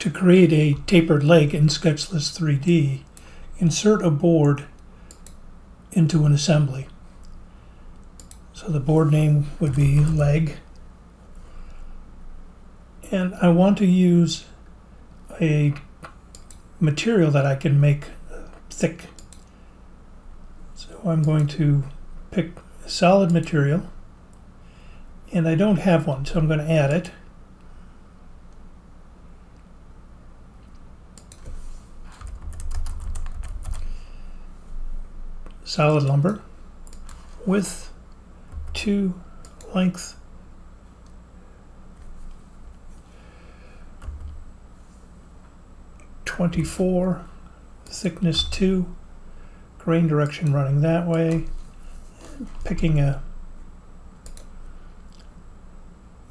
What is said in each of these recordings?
To create a tapered leg in SketchList 3D, insert a board into an assembly. So the board name would be leg. And I want to use a material that I can make thick. So I'm going to pick solid material and I don't have one so I'm going to add it. Solid lumber width 2, length Twenty-four, thickness two, grain direction running that way, picking a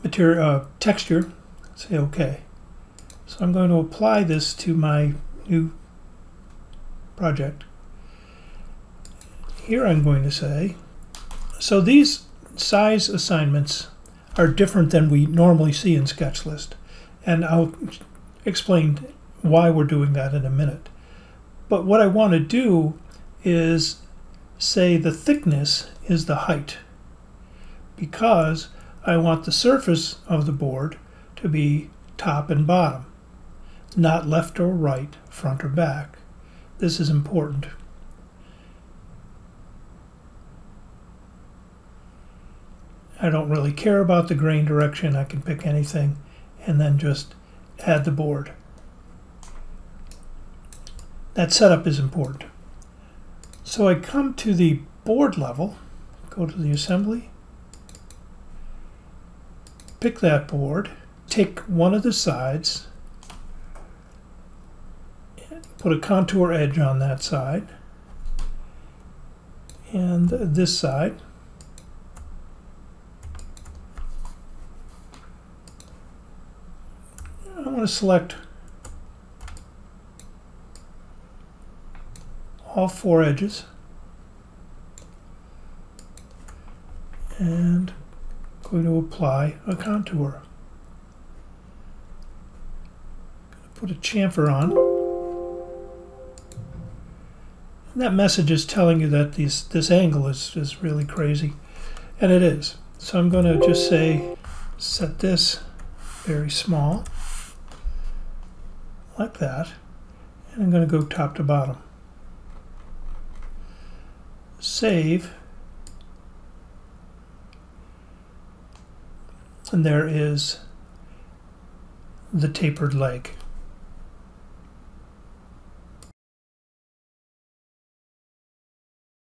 material uh, texture, say OK. So I'm going to apply this to my new project. Here I'm going to say, so these size assignments are different than we normally see in Sketchlist. And I'll explain why we're doing that in a minute. But what I want to do is say the thickness is the height because I want the surface of the board to be top and bottom, not left or right, front or back. This is important. I don't really care about the grain direction. I can pick anything and then just add the board. That setup is important. So I come to the board level, go to the assembly, pick that board, take one of the sides, put a contour edge on that side, and this side. I want to select all four edges and I'm going to apply a contour. Put a chamfer on. And that message is telling you that these, this angle is, is really crazy. And it is. So I'm going to just say set this very small like that. And I'm going to go top to bottom save. And there is the tapered leg.